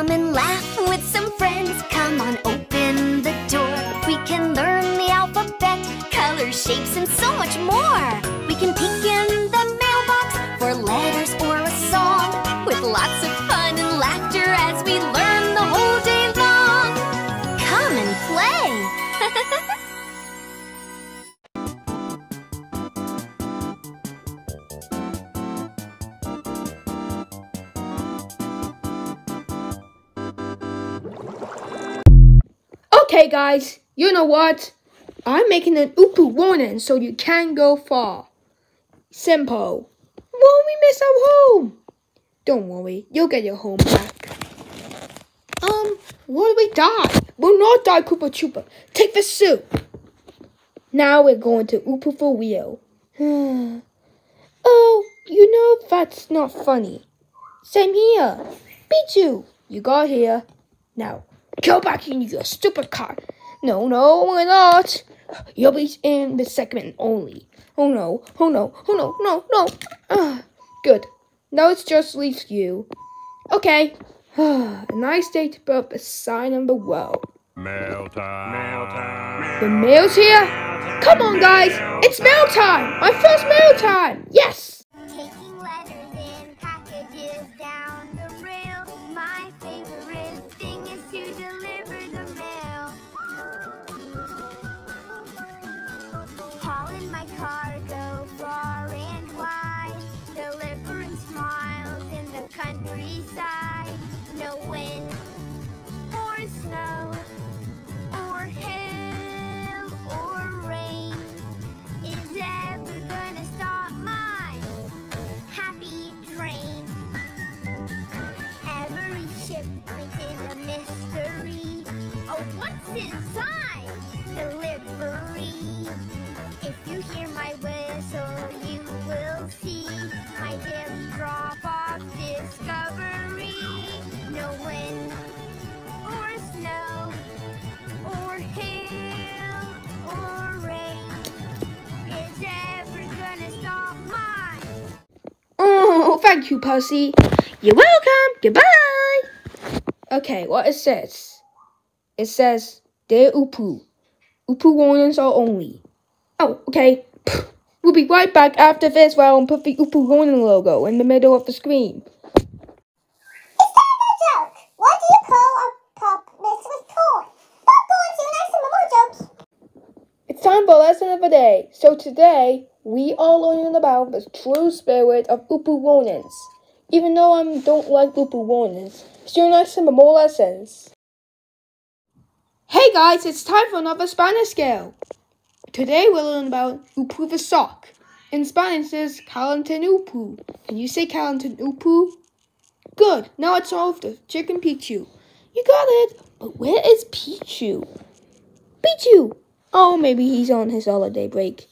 come and laugh with some friends. Come on, open the door. We can learn the alphabet, colors, shapes, and so much more. We can peek in the mailbox for letters or a song with lots of fun and laughter as we learn Okay, guys, you know what? I'm making an oopoo warning so you can't go far. Simple. Won't we miss our home? Don't worry, you'll get your home back. Um, if we die? We'll not die, Koopa Troopa. Take the soup. Now we're going to oopoo for real. oh, you know that's not funny. Same here. Pichu, you got here. Now, Go back in your stupid car. No, no, we're not. You'll be in the segment only. Oh no, oh no, oh no, no, no. Ah, good. Now it's just leaves you. Okay. a nice day to put up a sign on the wall. Mail time. Mail time. The mail's here? Come on, guys. It's mail time. My first mail time. Yes. My cargo far and wide. Delivering smiles in the countryside. No wind thank you, Pussy. You're welcome. Goodbye. Okay, what it says? It says, Dear Oopoo. Oopoo warnings are only. Oh, okay. We'll be right back after this while I put the Oopoo warning logo in the middle of the screen. It's time for a joke. What do you call a pop mixed with corn? Popcorn, see you next time. More jokes. It's time for lesson of the day. So today, we are learning about the true spirit of Oopoo warnings. Even though I don't like Oopoo warnings, see you next time for more lessons. Hey guys, it's time for another Spanish scale. Today we're learning about Oopoo the sock. In Spanish, it's Calentin Oopoo. Can you say Calentin Oopoo? Good, now it's solved the chicken Pichu. You got it, but where is Pichu? Pichu! Oh, maybe he's on his holiday break.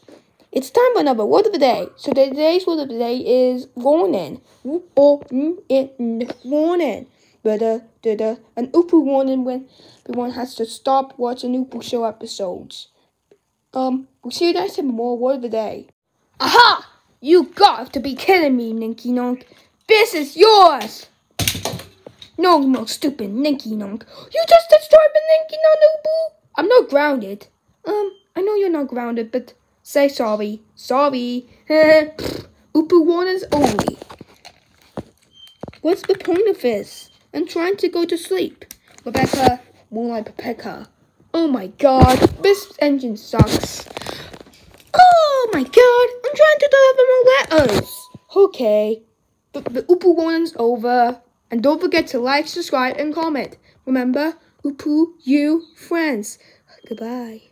It's time for another word of the day. So today's word of the day is warning. Warning. But uh, an Oopoo warning when everyone has to stop watching Oopoo show episodes. Um, we'll see you next time more word of the day. Aha! You got to be kidding me, Ninky Nonk. This is yours! No, no, stupid Ninky Nonk. You just destroyed the Ninky Nonk Oopoo! I'm not grounded. Um, I know you're not grounded, but say sorry. Sorry. Oopoo warnings only. What's the point of this? I'm trying to go to sleep. Rebecca, Moonlight Rebecca. Oh my god, this engine sucks. Oh my god, I'm trying to deliver more letters. Okay, but the Oopoo warning's over. And don't forget to like, subscribe, and comment. Remember, Oopoo, you, friends. Goodbye.